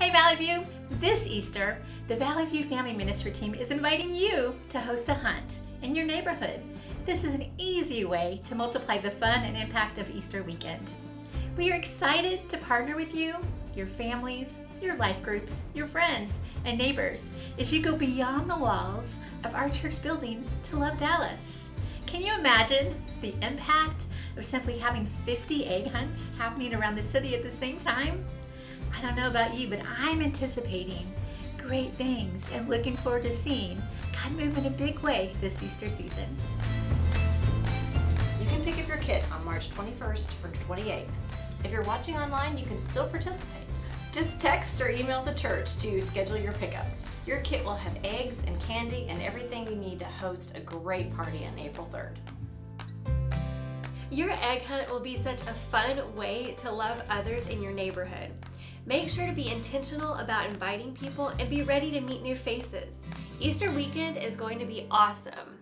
Hey Valley View! This Easter, the Valley View Family Ministry team is inviting you to host a hunt in your neighborhood. This is an easy way to multiply the fun and impact of Easter weekend. We are excited to partner with you, your families, your life groups, your friends, and neighbors as you go beyond the walls of our church building to love Dallas. Can you imagine the impact of simply having 50 egg hunts happening around the city at the same time? I don't know about you, but I'm anticipating great things and looking forward to seeing God move in a big way this Easter season. You can pick up your kit on March 21st or 28th. If you're watching online, you can still participate. Just text or email the church to schedule your pickup. Your kit will have eggs and candy and everything you need to host a great party on April 3rd. Your egg hunt will be such a fun way to love others in your neighborhood. Make sure to be intentional about inviting people and be ready to meet new faces. Easter weekend is going to be awesome.